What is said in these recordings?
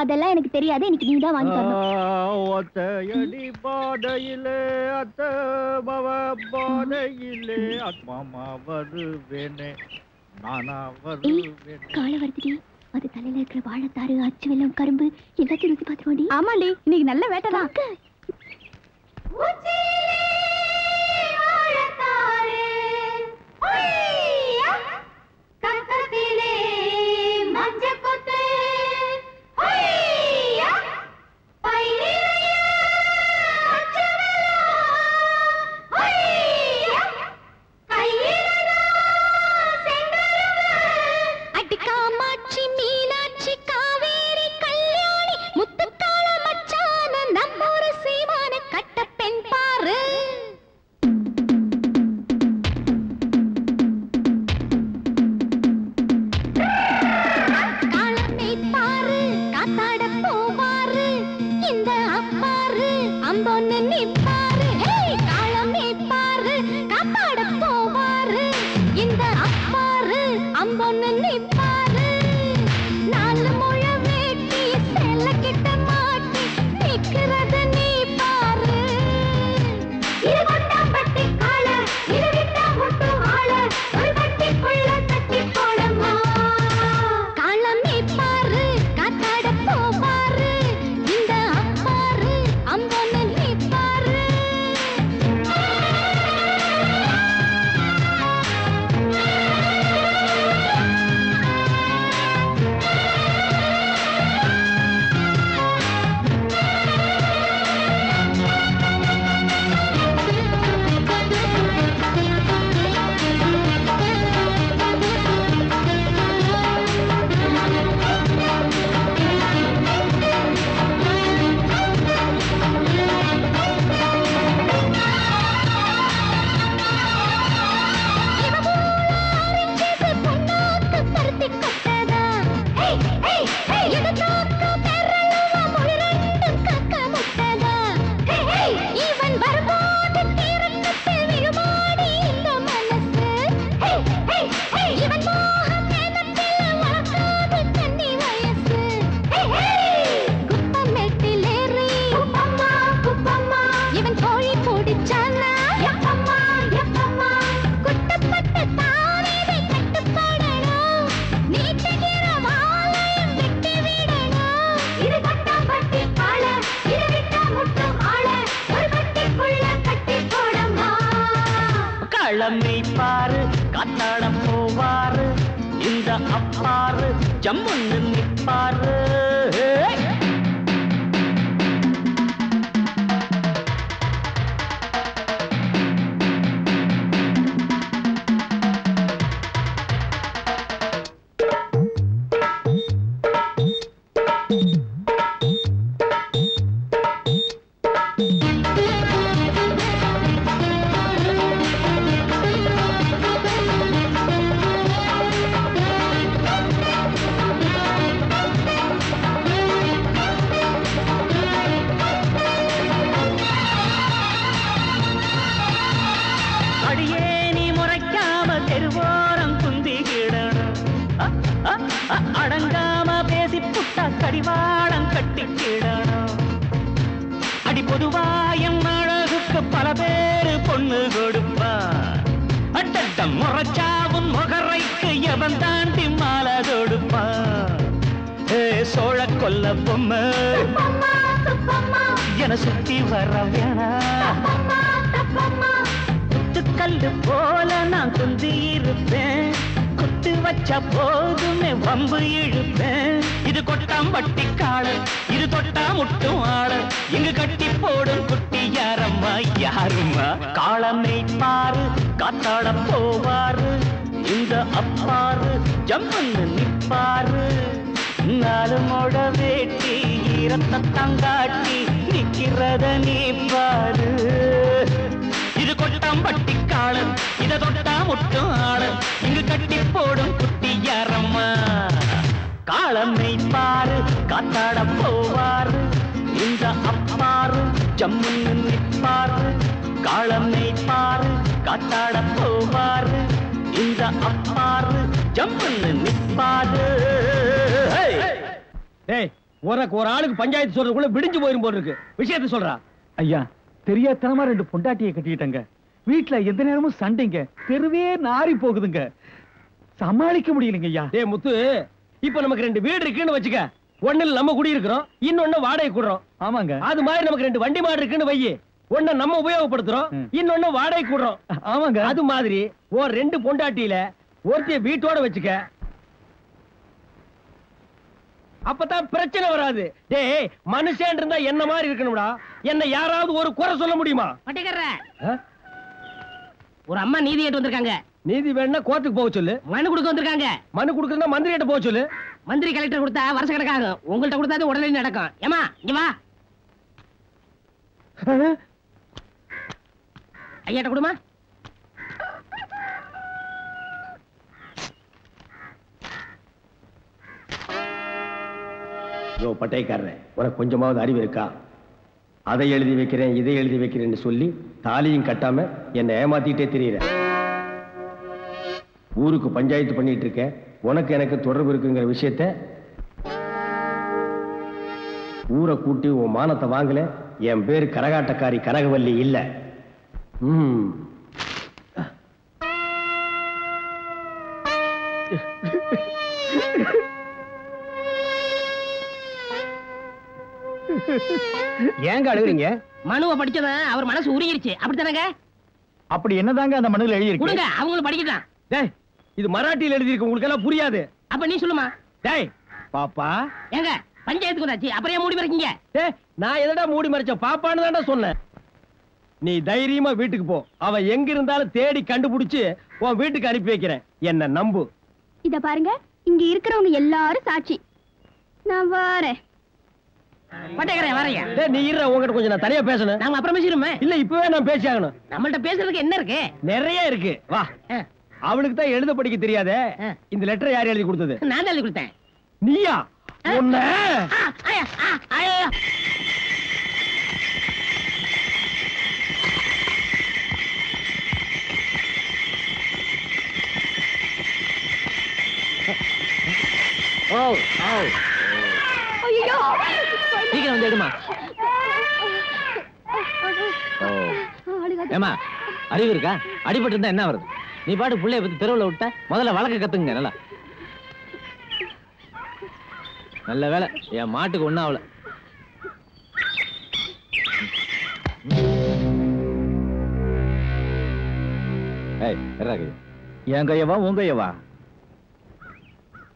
அதெல்லாம் எனக்கு தெரியாது. இன்னைக்கு நீ தான் வாங்கி தரணும். ஒத்தையடி பாதையிலே அத்த பவ பாதையிலே அத்மாமா வருவேனே நானா வருவேனே. காலை வருதுடி. அது தலையில இருக்கிற வாழைத்தாறு அச்சு வெல்லம் கரும்பு எல்லாத்தையும் ருசி பார்த்துருவோடி ஆமாண்டி இன்னைக்கு நல்ல வேட்டை தான். இந்த அப்பாரு அம்பொன்னு நிப்பா ஜம்முன்னு நிற்பாரு என் அழகுக்கு பல பேரு பொண்ணு கொடுப்பா. அட்டட்ட முறைச்சாவும் முகரைக்கு எவன் தாண்டி மாலை தொடுப்பா. ஏ சோழ கொல்ல பொம்மை. என சுத்தி வர வேணா குத்துக்கல்லு போல நான் குந்தி இருப்பேன் வச்ச போதுமே வம்பு இழுப்பேன். இது கொட்டாம் வட்டி காள இது தொட்டா முட்டும் ஆள இங்கு கட்டி போடும் குட்டி யாரம்மா? யாருமா காளமை பாரு காத்தாட போவாரு. இந்த அப்பாரு ஜம்மன்னு நிப்பாரு. நாலு மொட வேட்டி ஈரத்தை தங்காட்டி நிக்கிறத நீ பாரு இது கொட்டாம்பட்டி காளன் இதை தொட்டா முட்டும் கட்டி போடும் குட்டி யாரம்மா காளமை பாரு காத்தாட போவாரு. இந்த அப்பாரு ஜம்முன்னு நிப்பாரு. காளமை பாரு காத்தாட போவாரு. இந்த அப்பாரு ஜம்முன்னு நிப்பாரு. ஹே! டேய் உனக்கு ஒரு ஆளுக்கு பஞ்சாயத்து சொல்றதுக்குள்ள விடிஞ்சு போயிரும் போல இருக்கு விஷயத்த சொல்றா. ஐயா தெரியாதனமா ரெண்டு பொண்டாட்டியை கட்டிக்கிட்டங்க. வீட்டுல எந்த நேரமும் சண்டைங்க. தெருவே நாரி போகுதுங்க. சமாளிக்க முடியலைங்க ஐயா. டேய் முத்து இப்ப நமக்கு ரெண்டு வீடு இருக்குன்னு வச்சுக்க. ஒண்ணுல நம்ம குடி இருக்கிறோம் இன்னொன்னு வாடகை கூடுறோம் ஆமாங்க. அது மாதிரி நமக்கு ரெண்டு வண்டி மாடு இருக்குன்னு வையி. ஒண்ண நம்ம உபயோகப்படுத்துறோம். இன்னொன்னு வாடகை கூடுறோம் ஆமாங்க. அது மாதிரி ஒரு ரெண்டு பொண்டாட்டியில ஒருத்தைய வீட்டோட வச்சுக்க. அப்பதான் பிரச்சனை வராது. டேய் மனுஷன் இருந்தா என்ன மாதிரி இருக்கணும்டா? என்ன யாராவது ஒரு குறை சொல்ல முடியுமா? ஒரு அம்மா நீதி கேட்டு வந்திருக்காங்க. நீதி வேணும்னா கோர்ட்டுக்கு போக சொல்லு. மனு கொடுக்க வந்திருக்காங்க. மனு கொடுக்கறதா மந்திரி கிட்ட போக சொல்லு. மந்திரி கலெக்டர் கொடுத்தா வருஷ கணக்காகும். உங்கள்ட்ட கொடுத்தா உடனே நடக்கும். ஏமா இங்க வா. ஐயாட்ட கொடுமா. யோ பட்டைக்காரன் உனக்கு கொஞ்சமாவது அறிவு இருக்கா? அதை எழுதி வைக்கிறேன் இதை எழுதி வைக்கிறேன்னு சொல்லி தாலியும் கட்டாம என்னை ஏமாத்திட்டே தெரியுற. ஊருக்கு பஞ்சாயத்து பண்ணிட்டு இருக்க உனக்கு எனக்கு தொடர்பு இருக்குங்கிற விஷயத்த ஊரை கூட்டி உன் மானத்தை வாங்கல என் பேர் கரகாட்டக்காரி கனகவல்லி இல்ல. ம் ஏங்க அழுகுறீங்க? மனுவை படிச்சவன் அவர் மனசு உருகிருச்சு. அப்படித்தானங்க? அப்படி என்னதாங்க அந்த மனுல எழுதி கொடுங்க அவங்களும் டேய் இது மராட்டியில் எழுதியிருக்கு உங்களுக்கு எல்லாம் புரியாது. அப்ப நீ சொல்லுமா? டேய் பாப்பா. ஏங்க பஞ்சாயத்துக்கு வந்தாச்சு. அப்புறம் ஏன் மூடி மறைக்கீங்க? டேய் நான் எதடா மூடி மறைச்ச பாப்பான்னு தான்டா சொன்னேன். நீ தைரியமா வீட்டுக்கு போ. அவன் எங்க இருந்தாலும் தேடி கண்டுபிடிச்சு உன் வீட்டுக்கு அனுப்பி வைக்கிறேன். என்ன நம்பு? இத பாருங்க இங்க இருக்கிறவங்க எல்லாரும் சாட்சி. நான் வாரேன். பட்டேக்கற வரையா டேய் நீ இருற உன்கிட்ட கொஞ்சம் நான் தனியா பேசணும். நாம அப்புறம் பேசிடுமே இல்ல இப்பவே நான் பேசி ஆகணும் நம்மள்ட்ட பேசுறதுக்கு என்ன இருக்கு? நிறைய இருக்கு. வா. அவளுக்கு தான் எழுத படிக்க தெரியாதே. இந்த லெட்டர் யார் எழுதி கொடுத்தது? நான் எழுதி கொடுத்தேன். நீயா. ஓ ஓ ஐயோ. சீக்கிரம் வந்து எடுமா. ஏமா அறிவு இருக்கா? அடிபட்டு இருந்தா என்ன வருது நீ பாட்டு புள்ளைய பத்தி தெருவுல விட்ட? முதல்ல வழக்க கத்துங்க நல்லா. நல்ல வேலை. என் மாட்டுக்கு ஒண்ணும் ஆகல. என் கையவா உன் கையவா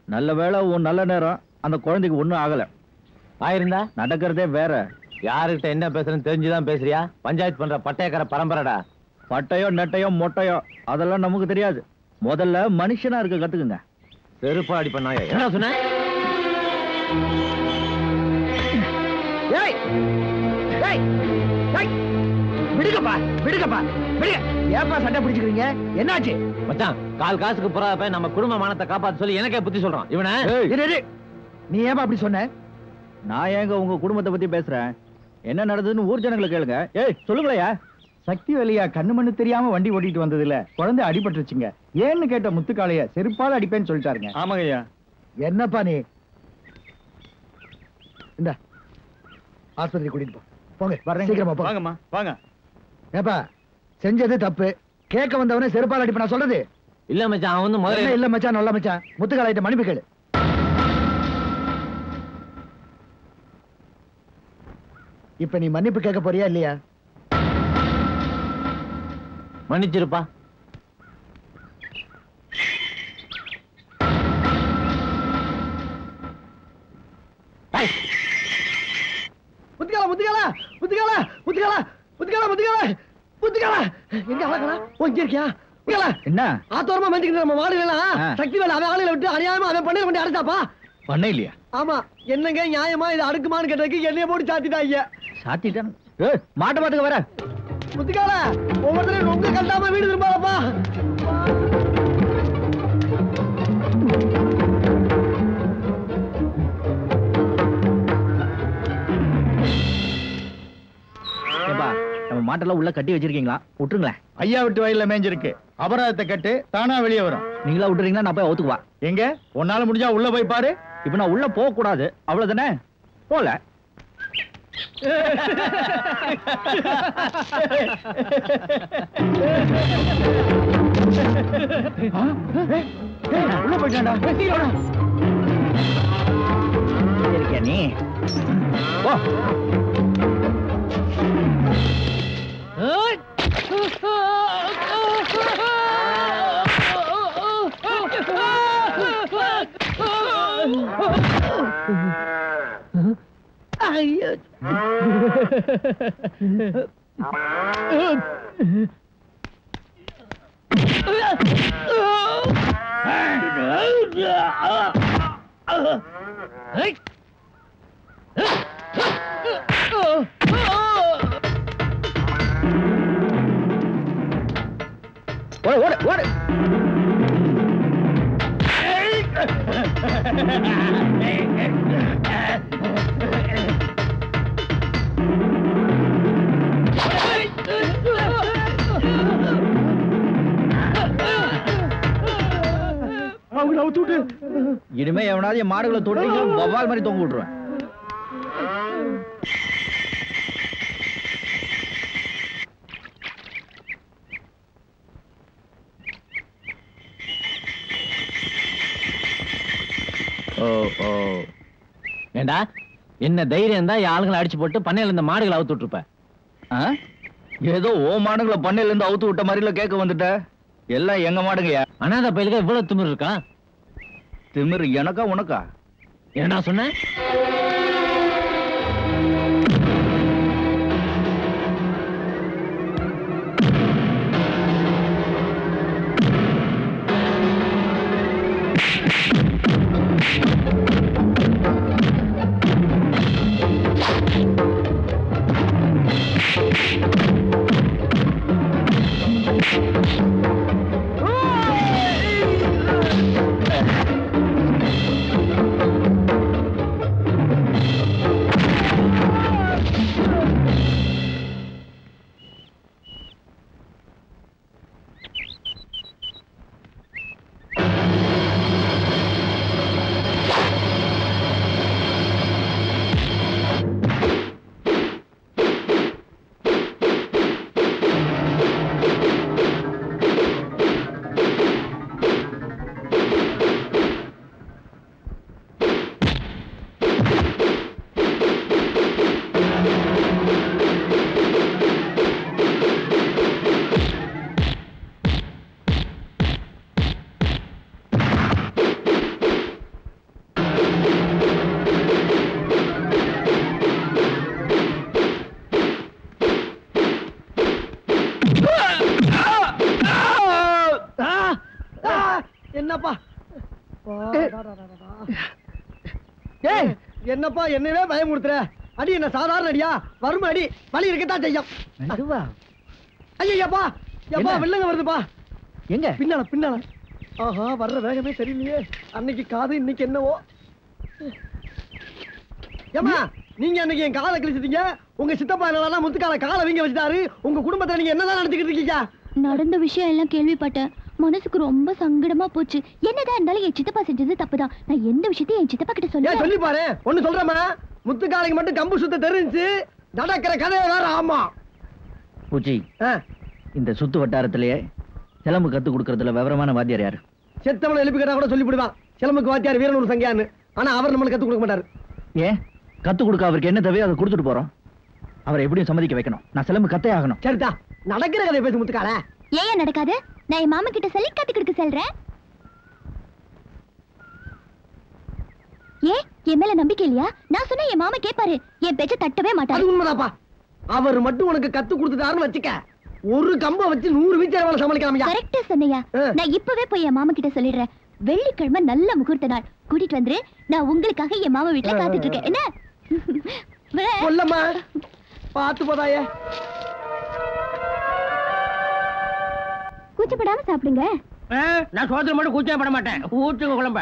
நல்ல வேளை உன் நல்ல நேரம் அந்த குழந்தைக்கு ஒண்ணும் ஆகல. ஆயிருந்தா? நடக்கிறதே வேற. யாருகிட்ட என்ன பேசுறேன்னு தெரிஞ்சுதான் பேசுறியா? பஞ்சாயத்து பண்ற பட்டயக்கார பரம்பரைடா. பட்டையோ நெட்டையோ மொட்டையோ அதெல்லாம் நமக்கு தெரியாது. முதல்ல மனுஷனா இருக்க கத்துக்குங்க. செருப்பா அடி பண்ணாய என்ன சொன்ன? விடுங்கப்பா விடுங்கப்பா விடுங்க. ஏப்பா சண்டை பிடிச்சுக்கிறீங்க? என்னாச்சு? மச்சான் கால் காசுக்கு போறாத நம்ம குடும்ப மானத்தை காப்பாத்த சொல்லி எனக்கே புத்தி சொல்றான். இவனை. நீ ஏப்பா அப்படி சொன்ன? நான் ஏங்க உங்க குடும்பத்தை பத்தி பேசுறேன்? என்ன நடந்ததுன்னு ஊர் ஜனங்களை கேளுங்க. ஏய் சொல்லுங்களையா? சக்தி வேலையா கண்ணு மண்ணு தெரியாம வண்டி ஓட்டிட்டு வந்தது இல்ல குழந்தை அடிபட்டுருச்சுங்க. ஏன்னு கேட்ட முத்துக்காளைய செருப்பால அடிப்பேன்னு சொல்லிட்டாருங்க. ஆமாங்க ஐயா என்னப்பா நீ? இந்த ஆஸ்பத்திரி கூட்டிட்டு போ. போங்க வர்றேன் சீக்கிரமா போ. வாங்கம்மா வாங்க. ஏப்பா செஞ்சது தப்பு. கேட்க வந்தவனே செருப்பால் அடிப்ப நான் சொல்றது? இல்ல மச்சான் அவன் வந்து முதல்ல இல்ல மச்சான் நல்ல மச்சான். முத்துக்காலையிட்ட மன்னிப்பு கேளு. இப்ப நீ மன்னிப்பு கேட்க போறியா இல்லையா? மன்னிச்சிருப்பா. முத்துக்காலா முத்துக்காலா முத்துக்காலா முத்துக்காலா முத்துக்காலா முத்துக்காலா முத்துக்காலா. எங்க ஆளங்களா ஓ இங்க இருக்கியா? முத்துக்காலா. என்ன? ஆத்தோரமா மந்திக்கிட்டு நம்ம ஆ. சக்தி வேலை அவன் ஆளுகளை விட்டு அநியாயமா அவன் பண்ணையில கொண்டு அடைச்சாப்பா? பண்ண இல்லையா ஆமா. என்னங்க நியாயமா இது அடுக்குமான்னு கேட்டதுக்கு என்னைய போட்டு சாத்திட்டாங்க சாத்திட்டான். மாட்ட மாட்டுக்கு வர. முத்துக்கால ஒவ்வொருத்தரையும் ரொம்ப கட்டாம வீடு திரும்பாதப்பா. நம்ம மாட்டெல்லாம் உள்ள கட்டி வச்சிருக்கீங்களா? விட்டுருங்களேன். ஐயா விட்டு வயல்ல மேஞ்சிருக்கு. அபராதத்தை கட்டு தானா வெளியே வரும். நீங்களா விட்டுறீங்களா நான் போய் ஒத்துக்குவா எங்க? உன்னால முடிஞ்சா உள்ள போய் பாரு. இப்ப நான் உள்ள போக கூடாது அவ்வளவுதானே? போல. உள்ள வாடா. இருக்கியா நீ? ஓடு ஓடு ஓடு. இனிமே எவனாவது என் மாடுகளை தொட்டீங்க வவ்வால் மாதிரி தொங்க விட்டுருவேன். ஓ ஓ. ஏண்டா? என்ன தைரியம் தான் ஆளுங்களை அடிச்சு போட்டு பண்ணையில இந்த மாடுகளை அவுத்து விட்டுருப்ப? ஆ? ஏதோ ஓ மாடுகளை பண்ணையில இருந்து அவுத்து விட்ட மாதிரில கேட்க வந்துட்ட. எல்லாம் எங்க மாடுங்கயா அனாதை பயிலுக்கு இவ்வளவு திமிரு இருக்கா? திமிரு எனக்கா உனக்கா? என்னடா சொன்ன? என்னப்பா என்னவே பயமுறுத்துற? அடி என்ன சாதாரண அடியா? வரும் அடி. வலி இருக்கத்தான் செய்யும். ஐயப்பா எப்பா? வில்லங்க வருதுப்பா. எங்க? பின்னால பின்னால. ஆஹா வர்ற வேகமே சரியில்லையே. அன்னைக்கு காது இன்னைக்கு என்னவோ. ஏமா நீங்க அன்னைக்கு என் காலை கிழிச்சிட்டீங்க. உங்க சித்தப்பா என்னடா முத்துக்கால காலை வீங்க வச்சுட்டாரு. உங்க குடும்பத்துல நீங்க என்னதான் நடந்துக்கிட்டு இருக்கீங்க? நடந்த விஷயம் எல்லாம் கேள்விப்பட்டேன். மனசுக்கு ரொம்ப சங்கடமா போச்சு. என்னதான் இருந்தாலும் என் சித்தப்பா செஞ்சது தப்புதான். நான் எந்த விஷயத்தையும் என் சித்தப்பா கிட்ட சொல்லுவேன் சொல்லி பாரு ஒண்ணு சொல்றேம்மா. முத்துக்காலைக்கு மட்டும் கம்பு சுத்த தெரிஞ்சு நடக்கிற கதையை வேற ஆமா. பூச்சி இந்த சுத்து வட்டாரத்திலேயே சிலம்பு கத்து கொடுக்கறதுல விவரமான வாத்தியார் யாரு? செத்தவளை எழுப்பி கேட்டா கூட சொல்லி விடுவான் சிலம்புக்கு வாத்தியார் வீரனூர் சங்கியான்னு. ஆனா அவர் நம்மளுக்கு கத்து கொடுக்க மாட்டாரு. ஏன் கத்து கொடுக்க அவருக்கு என்ன தேவையோ அதை கொடுத்துட்டு போறோம். அவரை எப்படியும் சம்மதிக்க வைக்கணும். நான் சிலம்பு கத்தே ஆகணும். சரிதா. நடக்கிற கதையை பேசு முத்துக்கால ஏன் நடக்காது? நான் என் மாமா கிட்ட சொல்லி கத்து கொடுக்க சொல்றேன். ஏ என் மேல நம்பிக்கை இல்லையா? நான் சொன்னா என் மாமா கேட்பாரு. என் பேச்ச தட்டவே மாட்டாரு. உண்மைதாப்பா அவர் மட்டும் உனக்கு கத்து கொடுத்துட்டாருன்னு வச்சுக்க. ஒரு கம்ப வச்சு நூறு வீச்சர் வேலை சமாளிக்கலாமையா. கரெக்டா சொன்னையா. நான் இப்பவே போய் என் மாமா கிட்ட சொல்லிடுறேன். வெள்ளிக்கிழமை நல்ல முகூர்த்த நாள். கூட்டிட்டு வந்துரு. நான் உங்களுக்காக என் மாமா வீட்டுல காத்துட்டு இருக்கேன். என்ன? பார்த்து போதாயே. கூச்சப்படாம சாப்பிடுங்க. நான் சோதனை மட்டும் கூச்சம் பட மாட்டேன். ஊற்றுங்க குழம்ப.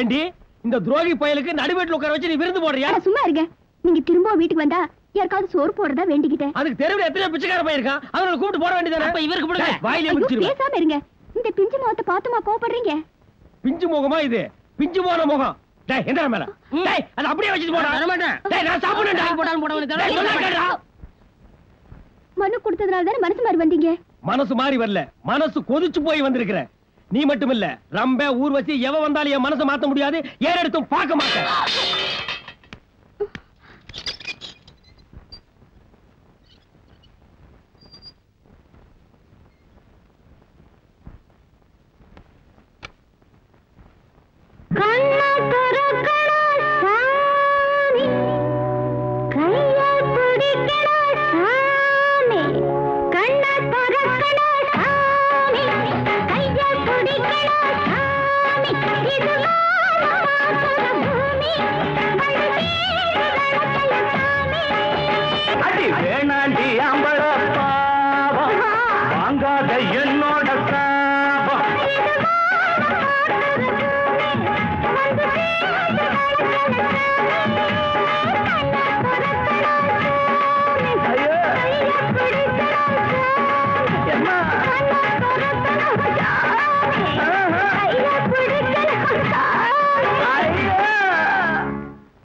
ஏண்டி இந்த துரோகி பயலுக்கு நடுவேட்டில் உட்கார வச்சு நீ விருந்து போடுறியா? சும்மா இருங்க. நீங்க திரும்ப வீட்டுக்கு வந்தா யாருக்காவது சோறு போடுறதா வேண்டிக்கிட்டேன் அதுக்கு தெருவில் எத்தனை பிச்சைக்கார பையன் இருக்கான் அவங்களை கூப்பிட்டு போட வேண்டியதானே அப்ப இவருக்கு போடுங்க. வாயிலே பேசாம இருங்க. இந்த பிஞ்சு முகத்தை பார்த்துமா கோவப்படுறீங்க? பிஞ்சு முகமா இது? பிஞ்சு போன முகம். டேய் எந்த மேல. டேய் அதை அப்படியே வச்சுட்டு போடா. தரமாட்டேன். டேய் நான் சாப்பிடுறேன்டா. போட்டாலும் போடாமலும் தர டேய், சொன்னா கேளுடா. மனு கொடுத்ததுனால தானே மனசு மாதிரி வந்தீங்க? மனசு மாறி வரல. மனசு கொதிச்சு போய் வந்திருக்கிற. நீ மட்டும் இல்ல ரம்ப ஊர்வசி எவ வந்தாலும் என் மனசை மாத்த முடியாது. ஏறெடுத்தும் பார்க்க மாட்டேன்.